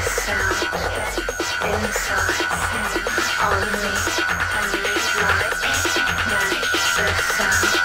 sound, on me, on me, light, night, the sound.